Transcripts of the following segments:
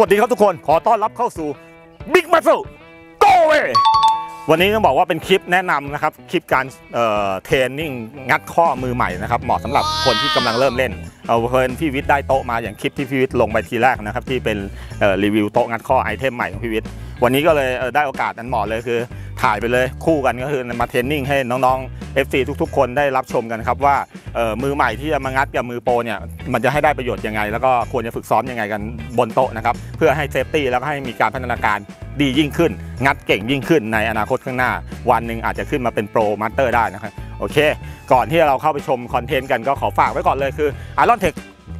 สวัสดีครับทุกคน ขอต้อนรับเข้าสู่ Big Muscle Go Away วันนี้ต้องบอกว่าเป็นคลิปแนะนำนะครับ คลิปการ training งัดข้อมือใหม่นะครับเหมาะสำหรับคนที่กำลังเริ่มเล่นเอาเพลินพี่วิทย์ได้โต๊ะมาอย่างคลิปที่พี่วิทย์ลงไปทีแรกนะครับที่เป็นรีวิวโต๊ะงัดข้อ item ใหม่ของพี่วิทย์วันนี้ก็เลยได้โอกาสนั้นเหมาะเลยคือ ถ่ายไปเลยคู่กันก็คือมา training ให้น้องๆ FC ทุกๆ คนได้รับชมกันครับว่ามือใหม่ที่จะมางัดกับมือโปรเนี่ยมันจะให้ได้ประโยชน์ยังไง แล้วก็ควรจะฝึกซ้อมยังไงกันบนโต๊ะนะครับเพื่อให้ safety แล้วก็ให้มีการพัฒนาการ ดียิ่งขึ้น งัดเก่งยิ่งขึ้นในอนาคตข้างหน้า วันหนึ่งอาจจะขึ้นมาเป็น pro master ได้นะครับโอเค ก่อนที่เราเข้าไปชม content กันก็ขอฝากไว้ก่อนเลยคือ a r o n Tech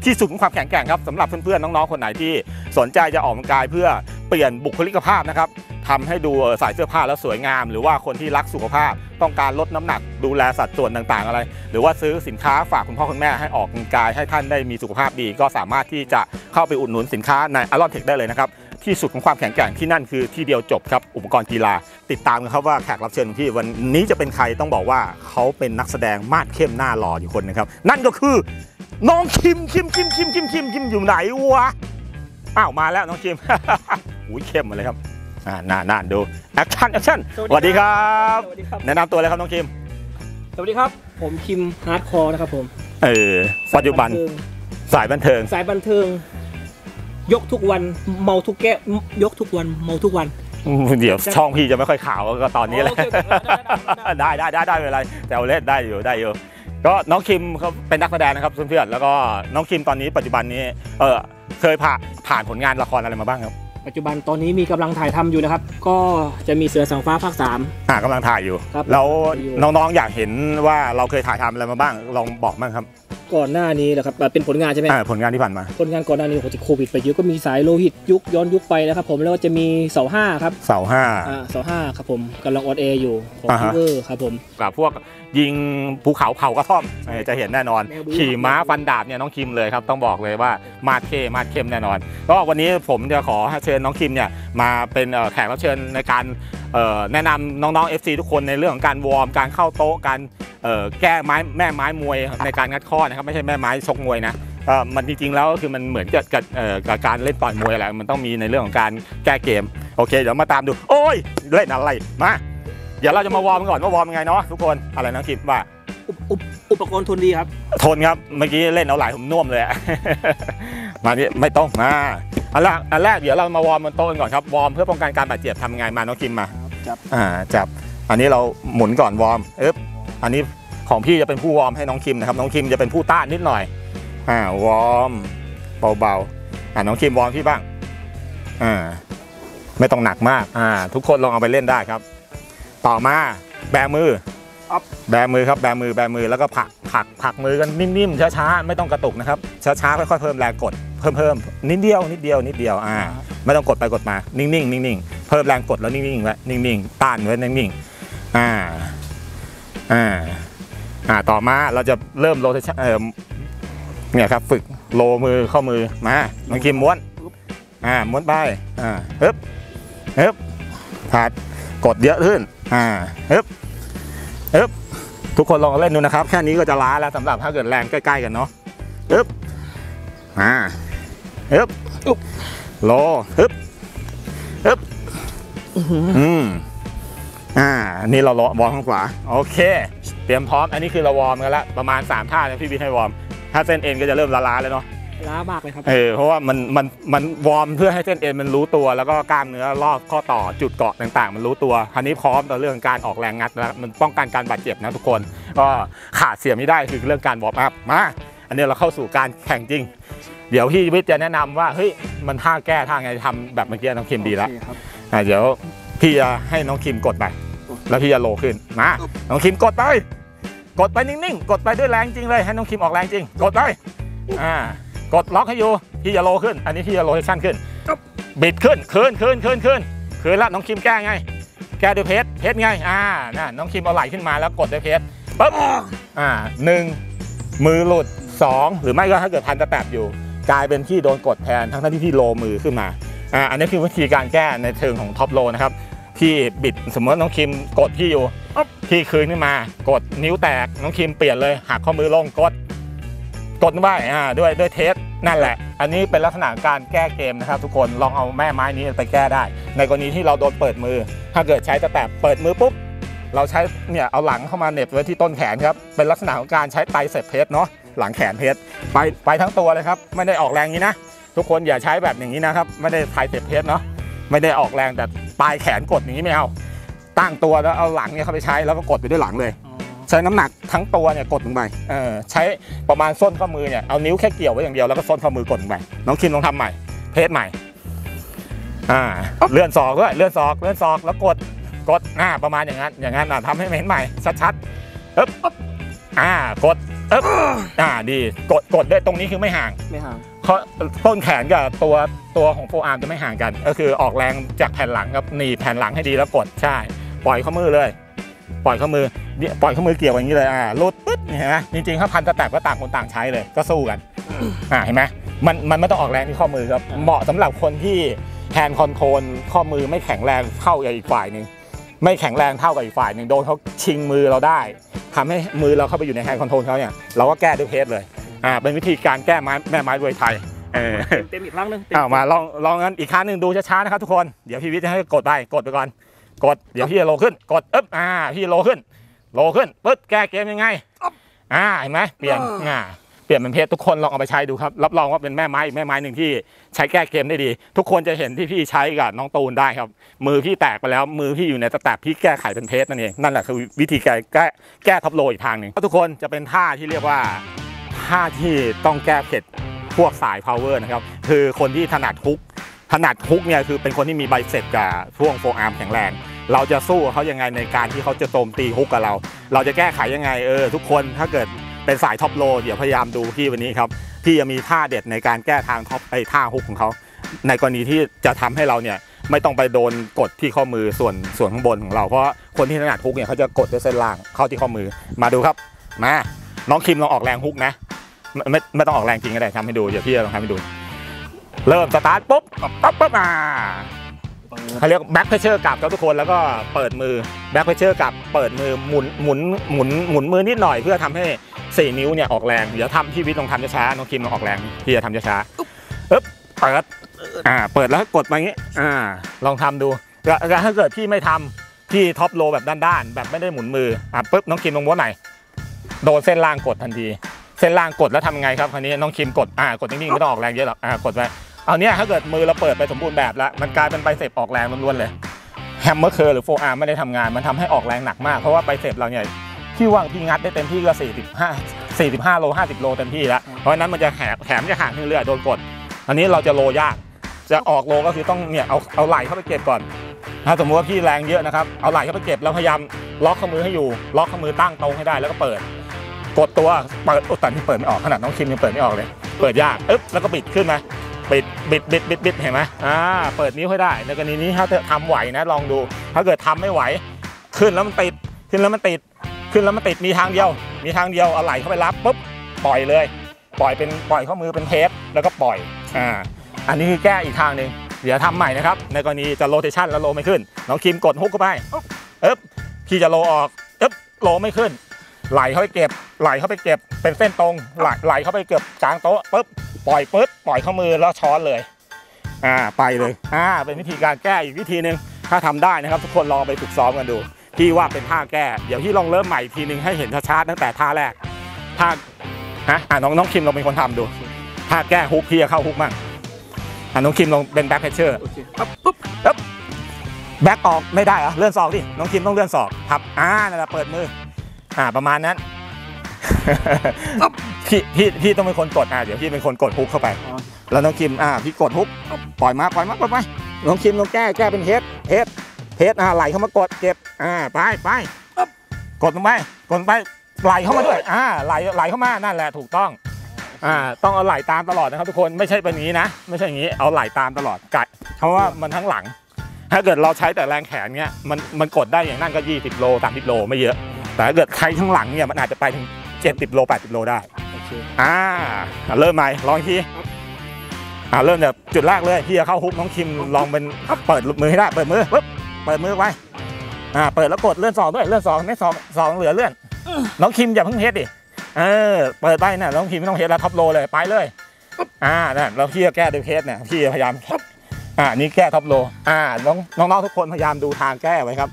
ที่สุดของความแข็งแกร่งครับสำหรับเพื่อนๆน้องๆคนไหนที่สนใจจะออกกำลังกายเพื่อเปลี่ยนบุคลิกภาพนะครับทำให้ดูใส่เสื้อผ้าแล้วสวยงาม หรือว่าคนที่รักสุขภาพ ต้องการลดน้ำหนัก ดูแลสัดส่วนต่างๆอะไร หรือว่าซื้อสินค้าฝากคุณพ่อคุณแม่ให้ออกกำลังกายให้ท่านได้มีสุขภาพดี ก็สามารถที่จะเข้าไปอุดหนุนสินค้าในอ r o n Tech ได้เลยนะครับ ที่สุดของความแข็งแกร่งที่นั่นคือที่เดียวจบครับอุปกรณ์กีฬา ติดตามกันครับว่าแขกรับเชิญของพี่วันนี้จะเป็นใครต้องบอกว่าเขาเป็นนักแสดงมาดเข้มหน้าหล่ออยู่คนหนึ่งครับ นั่นก็คือน้องคิมคิมคิมคิมคิมคิมคิมอยู่ไหนวะอ้าวมาแล้วน้องคิมอุ้ยเข้มมาเลยครับอ่าน่าน่าดู action actionสวัสดีครับสวัสดีครับแนะนำตัวเลยครับน้องคิมสวัสดีครับ ผมคิมฮาร์ดคอร์นะครับผมเออปัจจุบันสายเทิงสายบันเทิงสายบันเทิง ยกทุกวันเมาทุกแก้วยกทุกวันเมาทุกวันเดี๋ยวช่องพี่จะไม่ค่อยขาวก็ตอนนี้แหละโอเคโอเคได้ได้ได้ได้ได้ไม่เป็นไรแต่เอาเล่นได้อยู่ได้อยู่ก็น้องคิมเขาเป็นนักแสดงนะครับเพื่อนๆแล้วก็น้องคิมตอนนี้ปัจจุบันนี้เออเคยผ่านผ่านผลงานละครอะไรมาบ้างครับ ปัจจุบันตอนนี้มีกำลังถ่ายทำอยู่นะครับ ก็จะมีเสือสังฟ้าภาคสามอ่ากำลังถ่ายอยู่ครับแล้วอยู่น้องๆอยากเห็นว่าเราเคยถ่ายทำอะไรมาบ้างลองบอกบ้างครับ ก่อนหน้านี้นะครับแบบเป็นผลงานใช่ไหมอ่าผลงานที่ผ่านมา ผลงานก่อนหน้านี้โอ้โหจะโควิดไปเยอะก็มีสายโลหิตยุคย้อนยุคไปนะครับผมแล้วก็จะมีเสาห้าครับเสาห้าอ่าเสาห้าครับผมกำลัง on air อยู่ของอ่าพีฮะเวอร์ครับผมกับพวกยิงภูเขาเผากระท่อมเออจะเห็นแน่นอนแนวบู๊ขี่ม้าฟันดาบเนี่ยน้องคิมเลยครับต้องบอกเลยว่ามาดเท่มาดเข้มแน่นอน ก็วันนี้ผมจะขอเชิญน้องคิมเนี่ยมาเป็นเอ่อแขกรับเชิญในการเอ่อแนะนำน้องๆ FC ทุกคนในเรื่องของการวอร์มการเข้าโต๊ะการเอ่อแก้ไม้แม่ไม้มวยในการงัดข้อนะครับไม่ใช่แม่ไม้ชกมวยนะเอ่อมันจริงๆแล้วก็คือมันเหมือนกับกับเอ่อกับการเล่นต่อยมวยแหละมันต้องมีในเรื่องของการแก้เกมโอเคเดี๋ยวมาตามดู โอ้ยเล่นอะไรมาเดี๋ยวเราจะมาวอร์มกันก่อนว่าวอร์มยังไงเนาะทุกคนอะไรน้องคิมว่าอุปอุปอุปกรณ์ทนดีครับ ทนครับเมื่อกี้เล่นเอาไหล่ผมน่วมเลยอะมานี่ไม่ต้องมาอันแรกอันแรกเดี๋ยวเรามาวอร์มบนโต๊ะกันก่อนครับวอร์มเพื่อป้องกันการบาดเจ็บทำไงมาน้องคิมมา จับอ่าจับ อันนี้เราหมุนก่อนวอร์มเอ๊บอันนี้ของพี่จะเป็นผู้วอร์มให้น้องคิมนะครับ น้องคิมจะเป็นผู้ต้านนิดหน่อยอ่าวอร์มเบาๆอ่าน้องคิมวอร์มพี่บ้างอ่าไม่ต้องหนักมากอ่าทุกคนลองเอาไปเล่นได้ครับ ต่อมาแบมืออ๊อฟแบมือครับแบมือแบมือแล้วก็ผลักผลักผลักมือกันนิ่มๆช้าๆไม่ต้องกระตุกนะครับช้าๆค่อยๆเพิ่มแรงกดเพิ่มเพิ่มนิดเดียวนิดเดียวนิดเดียวอ่าไม่ต้องกดไปกดมานิ่งๆนิ่งๆ เพิ่มแรงกดแล้วนิ่งๆไว้นิ่งๆต้านไว้นิ่งๆอ่าอ่าอ่าต่อมาเราจะเริ่มโรเทชันเอ่อเนี่ยครับฝึกโลมือเข้ามือมาน้องคิมม้วนอ่าม้วนไปอ่าฮึบฮึบผัดกดเยอะขึ้นอ่าฮึบฮึบทุกคนลองเล่นดูนะครับ แค่นี้ก็จะล้าแล้วสำหรับถ้าเกิดแรงใกล้ๆกันเนาะอึ๊บอ่าอึ๊บอุ๊บโลอึ๊บอึ๊บ อืมอ่าอันนี่เราวอร์มข้างขวา โอเค เตรียมพร้อม อันนี้คือเราวอร์มกันแล้วประมาณ 3 ท่านะพี่วิทย์ให้วอร์ม ถ้าเส้นเอ็นก็จะเริ่มล้าๆแล้วเนาะ ล้ามากเลยครับ เออ เพราะว่ามัน มัน มันวอร์มเพื่อให้เส้นเอ็นมันรู้ตัว แล้วก็กล้ามเนื้อรอบข้อต่อจุดเกาะต่าง ๆ มันรู้ตัว คราวนี้พร้อมต่อเรื่องการออกแรงงัดแล้วมันป้องกันการบาดเจ็บนะทุกคน ก็ขาดเสียไม่ได้คือเรื่องการวอร์มอัพ มา อันนี้เราเข้าสู่การแข่งจริง เดี๋ยวพี่วิทย์จะแนะนำว่า เฮ้ย มันท่าแก้ท่าไงทำแบบเมื่อกี้น้องคิมดีแล้วโอเคครับอะเดี๋ยวพี่จะให้น้องคิมกดไป แล้วพี่จะ roll ขึ้นมา น้องคิมกดไป กดไปนิ่งๆ กดไปด้วยแรงจริงเลยให้น้องคิมออกแรงจริง กดไปอ่ากดล็อกให้อยู่พี่จะโลขึ้น อันนี้พี่จะโลให้สั้นขึ้นบิดขึ้นขึ้นขึ้นขึ้นขึ้นขึ้นแล้วน้องคิมแก้ไง แก้ด้วยเพชรเพชรไงอ่าน่ะน้องคิมเอาไหล่ขึ้นมาแล้วกดด้วยเพชรปุ๊บอ่าหนึ่งมือหลุดสองหรือไม่ก็ถ้าเกิดพันตะแตบอยู่ กลายเป็นที่โดนกดแทนทั้งๆที่พี่โลมือขึ้นมา อ่าอันนี้คือวิธีการแก้ในเชิงของท็อปโลนะครับพี่บิดสมมติน้องคิมกดพี่อยู่พี่คืนขึ้นมากดนิ้วแตกน้องคิมเปลี่ยนเลยหักข้อมือลงกด กดไปอ่าด้วยด้วยเทสนั่นแหละ อันนี้เป็นลักษณะการแก้เกมนะครับ ทุกคนลองเอาแม่ไม้นี้ไปแก้ได้ ในกรณีที่เราโดนเปิดมือ ถ้าเกิดใช้ตะแตบเปิดมือปุ๊บเราใช้เนี่ยเอาหลังเข้ามาเหน็บไว้ที่ต้นแขนครับเป็นลักษณะของการใช้ไตรเสพเพสเนาะหลังแขนเพสไปไปทั้งตัวเลยครับ ไม่ได้ออกแรงอย่างนี้นะ ทุกคนอย่าใช้แบบอย่างนี้นะครับ ไม่ได้ไทรเสพเพสเนาะไม่ได้ออกแรงแต่ปลายแขนกดอย่างนี้ไม่เอาตั้งตัวแล้วเอาหลังเนี่ยเข้าไปใช้แล้วก็กดไปด้วยหลังเลย ใช้น้ำหนักทั้งตัวเนี่ยกดลงไปเออใช้ประมาณส้นข้อมือเนี่ยเอานิ้วแค่เกี่ยวไว้อย่างเดียวแล้วก็ส้นข้อมือกดลงไปน้องคิมลองทำใหม่ เพจใหม่อ่าเลื่อนศอกด้วยเลื่อนศอกเลื่อนศอกแล้วกดกดอ่าประมาณอย่างนั้น อย่างนั้นอะทำให้เห็นใหม่ชัดๆอึ๊บอึ๊บอ่ากดอึ๊บอ่าดีกดกดด้วยตรงนี้คือไม่ห่างไม่ห่าง เพราะต้นแขนกับตัวตัวของ forearm จะไม่ห่างกัน ก็คือออกแรงจากแผ่นหลังครับหนีแผ่นหลังให้ดีแล้วกดใช่ ปล่อยข้อมือเลย ปล่อยข้อมือปล่อยข้อมือเกี่ยวอย่างนี้เลยอ่าหลุดปึ๊ดเห็นไหมจริงๆถ้าพันตะแตกก็ต่างคนต่างใช้เลยก็สู้กันอ่าเห็นไหมมันมันไม่ต้องออกแรงที่ข้อมือครับเหมาะสำหรับคนที่ hand control ข้อมือไม่แข็งแรงเท่ากับอีกฝ่ายหนึ่งไม่แข็งแรงเท่ากับอีกฝ่ายหนึ่งโดนเขาชิงมือเราได้ทำให้มือเราเข้าไปอยู่ใน hand control เขาเนี่ยเราก็แก้ด้วย press เลย อ่าเป็นวิธีการแก้ไม้แม่ไม้มวยไทยเออเต็มอีกครั้งหนึ่งเอามาลองลองกันอีกครั้งหนึ่งดูช้าๆนะครับทุกคนเดี๋ยวพี่วิทย์จะให้กดไปกดไปก่อนกดเดี๋ยวพี่จะ roll ขึ้น กดอึ๊บอ่าพี่ roll ขึ้น roll ขึ้นปึ๊ดแก้เกมยังไงอ่าเห็นไหมเปลี่ยนอ่าเปลี่ยนเป็น press ทุกคนลองเอาไปใช้ดูครับรับรองว่าเป็นแม่ไม้อีกแม่ไม้หนึ่งที่ใช้แก้เกมได้ดี ทุกคนจะเห็นที่พี่ใช้กับน้องตูนได้ครับ มือพี่แตกไปแล้วมือพี่อยู่ใน strap พี่แก้ไขเป็น press นั่นเองนั่นแหละคือวิธีการแก้แก้ top roll อีกทางหนึ่งทุกคนจะเป็นท่าที่เรียกว่า ท่าที่ต้องแก้เผ็ดพวกสาย power นะครับ คือคนที่ถนัด hook ถนัด hook เนี่ยคือเป็นคนที่มี biceps กับช่วง forearm แข็งแรง เราจะสู้เขายังไงในการที่เขาจะโจมตี hook กับเรา เราจะแก้ไขยังไงเออทุกคนถ้าเกิดเป็นสาย top roll เดี๋ยวพยายามดูพี่วันนี้ครับพี่จะมีท่าเด็ดในการแก้ทาง top ไอ้ท่าฮุกของเขา ในกรณีที่จะทำให้เราเนี่ยไม่ต้องไปโดนกดที่ข้อมือส่วนส่วนข้างบนของเราเพราะคนที่ถนัดฮุกเนี่ยเขาจะกดด้วยเส้นล่างเข้าที่ข้อมือมาดูครับมาน้องคิมลองออกแรงฮุกนะ ไม่ไม่ไม่ต้องออกแรงจริงก็ได้ทำให้ดูเดี๋ยวพี่จะลองทำให้ดู เริ่มสตาร์ทปุ๊บปั๊บปั๊บอ่าเขาเรียก back pressure กลับครับทุกคนแล้วก็เปิดมือ back pressure กลับเปิดมือหมุนหมุนหมุนหมุนมือนิดหน่อยเพื่อทำให้สี่นิ้วเนี่ยออกแรงเดี๋ยวทำพี่วิทย์ลองทำช้าๆน้องคิมลองออกแรงพี่จะทำช้าๆอึ๊บเปิดอ่าเปิดแล้วกดมาอย่างงี้อ่าลองทำดูแล้วถ้าเกิดพี่ไม่ทำพี่ top roll แบบด้านๆแบบไม่ได้หมุนมืออะปุ๊บน้องคิมลองม้วนใหม่โดนเส้นล่างกดทันที เส้นล่างกดแล้วทำไงครับคราวนี้น้องคิมกดอ่ากดนิ่งๆไม่ต้องออกแรงเยอะหรอกอ่ากดไปเอาเนี้ยถ้าเกิดมือเราเปิดไปสมบูรณ์แบบแล้วมันกลายเป็น bicep ออกแรงล้วนๆเลยhammer curl หรือ forearm ไม่ได้ทำงานมันทำให้ออกแรงหนักมากเพราะว่า bicep เราเนี่ยพี่ว่างพี่งัดได้เต็มที่ก็45 45โล50 โลเต็มที่แล้วเพราะนั้นมันจะแหกแขนจะห่างขึ้นเรื่อยๆโดนกด อันนี้เราจะ roll ยาก จะออก roll ก็คือต้องเนี่ยเอาเอาไหล่เข้าไปเก็บก่อนถ้าสมมติว่าพี่แรงเยอะนะครับเอาไหล่เข้าไปเก็บแล้วพยายามล็อกข้อมือให้อยู่ ล็อกข้อมือตั้งตรงให้ได้แล้วก็เปิด กดตัวเปิดโอ้แต่นี่เปิดไม่ออกขนาดน้องคิมยังเปิดไม่ออกเลย เปิดยากอึ๊บแล้วก็บิดขึ้นมาบิดบิดบิดบิดบิดเห็นไหมอ่าเปิดนิ้วให้ได้ในกรณีนี้ถ้าทำไหวนะลองดู ถ้าเกิดทำไม่ไหว ขึ้นแล้วมันติดขึ้นแล้วมันติดขึ้นแล้วมันติดมีทางเดียว มีทางเดียวเอาไหล่เข้าไปรับปุ๊บปล่อยเลย ปล่อยเป็นปล่อยข้อมือเป็นเทปแล้วก็ปล่อยอ่าอันนี้คือแก้อีกทางหนึ่งเดี๋ยวทำใหม่นะครับ ในกรณีจะโรเทชันแล้วโลไม่ขึ้นน้องคิมกดฮุกเข้าไปอึ๊บพี่จะโลออกอึ๊บโลไม่ขึ้น ไหลเข้าไปเก็บ ไหลเข้าไปเก็บ เป็นเส้นตรง ไหลไหลเข้าไปเกือบกลางโต๊ะปุ๊บปล่อยปึ๊บปล่อยเข้ามือแล้วช้อนเลย อ่าไปเลยอ่าเป็นวิธีการแก้อีกวิธีหนึ่งถ้าทำได้นะครับ ทุกคนลองไปฝึกซ้อมกันดูพี่ว่าเป็นท่าแก้ เดี๋ยวพี่ลองเริ่มใหม่อีกทีหนึ่งให้เห็นช้าๆตั้งแต่ท่าแรกท่าฮะอ่าน้องน้องคิมลองเป็นคนทำดูท่าแก้ฮุกพี่จะเข้าฮุกมั่งอ่าน้องคิมลองเป็นแบ็คเพชเชอร์โอเคปั๊บปุ๊บแบ็คออกไม่ได้เหรอเลื่อนศอกดิน้องคิมต้องเลื่อนศอกครับอ่านั่นแหละเปิดมือ อ่าประมาณนั้นพี่พี่พี่ต้องเป็นคนกดอ่าเดี๋ยวพี่เป็นคนกดฮุกเข้าไปอ๋อแล้วน้องคิมอ่าพี่กดฮุกปล่อยมาปล่อยมาปล่อยมาน้องคิมลองแก้แก้เป็นเฮดเฮดเฮดอ่าไหลเข้ามากดเก็บอ่าไปไปกดลงไปกดลงไปไหลเข้ามาด้วยอ่าไหลไหลเข้ามานั่นแหละถูกต้องอ่าต้องเอาไหลตามตลอดนะครับทุกคนไม่ใช่เป็นอย่างนี้นะ ไม่ใช่อย่างนี้เอาไหลตามตลอดไก่เพราะว่ามันทั้งหลัง ถ้าเกิดเราใช้แต่แรงแขนเนี้ยมันมันกดได้อย่างนั่นก็ 20 โล 30 โลไม่เยอะ แต่ถ้าเกิดใช้ทั้งหลังเนี่ยมันอาจจะไปถึง70โล80โลได้โอเคอ่าเริ่มใหม่ลองอีกทีอ่าเริ่มจากจุดแรกเลยพี่จะเข้าฮุกน้องคิมลองเป็นเปิดมือให้ได้เปิดมือปึ๊บเปิดมือไว้อ่าเปิดแล้วกดเลื่อนสองด้วยเลื่อนสองไม่สองสองเหลือเลื่อนน้องคิมอย่าเพิ่งเฮ็ดดิเออเปิดไปเนี่ยน้องพิมพ์ไม่ต้องเฮดแล้วท็อปโลเลยไปเลยอ่านั่นเราพี่จะแก้ด้วยเคสเนี่ยพี่พยายามอ่านี่แก้ท็อปโลอ่าน้องน้องๆทุกคนพยายามดูทางแก้ไว้ครับ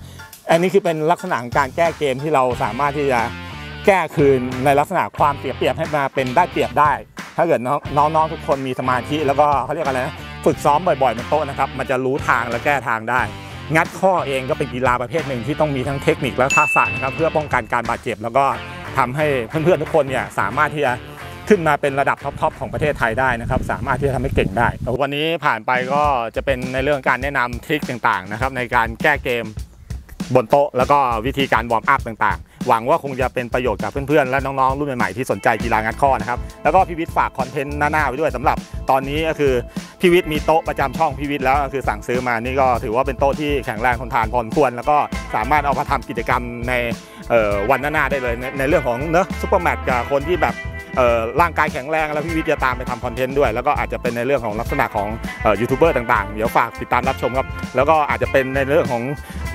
อันนี้คือเป็นลักษณะของการแก้เกมที่เราสามารถที่จะแก้คืนในลักษณะความเสียเปรียบให้มาเป็นได้เปรียบได้ ถ้าเกิดน้องๆทุกคนมีสมาธิแล้วก็เขาเรียกอะไรนะฝึกซ้อมบ่อยๆบนโต๊ะนะครับมันจะรู้ทางและแก้ทางได้ งัดข้อเองก็เป็นกีฬาประเภทหนึ่งที่ต้องมีทั้งเทคนิคและทักษะนะครับเพื่อป้องกันการบาดเจ็บ แล้วก็ทำให้เพื่อนๆทุกคนเนี่ยสามารถที่จะขึ้นมาเป็นระดับท็อปๆของประเทศไทยได้นะครับ สามารถที่จะทำให้เก่งได้ วันนี้ผ่านไปก็จะเป็นในเรื่องการแนะนำ trick ต่างๆนะครับในการแก้เกม บนโต๊ะแล้วก็วิธีการ warm up ต่างๆ หวังว่าคงจะเป็นประโยชน์กับเพื่อนๆ และน้องๆ รุ่นใหม่ๆ ที่สนใจกีฬางัดข้อนะครับ แล้วก็พี่วิทย์ฝาก content หน้าๆไว้ด้วยสำหรับตอนนี้ก็คือพี่วิทย์มีโต๊ะประจำช่องพี่วิทย์แล้วก็คือสั่งซื้อมานี่ก็ถือว่าเป็นโต๊ะที่แข็งแรงทนทานพอสมควร แล้วก็สามารถเอามาทำกิจกรรมในวันหน้าๆได้เลยในในเรื่องของเนอะ super match กับคนที่แบบ ร่างกายแข็งแรงแล้วพี่วิทย์จะตามไปทำคอนเทนต์ด้วย แล้วก็อาจจะเป็นในเรื่องของลักษณะของเอ่อยูทูบเบอร์ต่างๆ เดี๋ยวฝากติดตามรับชมครับ แล้วก็อาจจะเป็นในเรื่องของ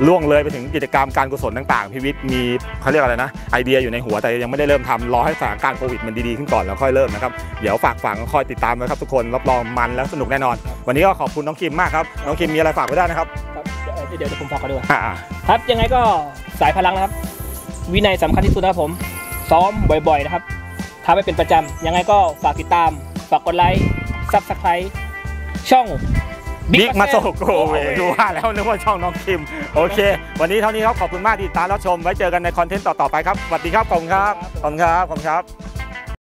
ล่วงเลยไปถึงกิจกรรมการกุศลต่างๆพี่วิทย์มีเขาเรียกอะไรนะไอเดียอยู่ในหัวแต่ยังไม่ได้เริ่มทำรอให้สถานการณ์โควิดมันดีๆขึ้นก่อนแล้วค่อยเริ่มนะครับเดี๋ยวฝากฝังคอยติดตามนะครับทุกคนรับรองมันและสนุกแน่นอน วันนี้ก็ขอบคุณน้องคิมมากครับน้องคิมมีอะไรฝากไว้ได้นะครับครับเดี๋ยวเดี๋ยวผมฝากกันด้วยอ่าครับยังไงก็สายพลังนะครับ วินัยสำคัญที่สุดนะครับผม ซ้อมบ่อยๆนะครับ ทำให้เป็นประจำ ยังไงก็ฝากติดตาม ฝากกด like subscribe ช่องบิ๊กมาโซโกเวดูว่าแล้วนึกว่าช่องน้องคิม โอเค วันนี้เท่านี้ครับ ขอบคุณมากที่ติดตามรับชม ไว้เจอกันใน content ต่อ ๆ ไปครับ สวัสดีครับ ขอบคุณครับ ขอบคุณครับ ขอบคุณครับ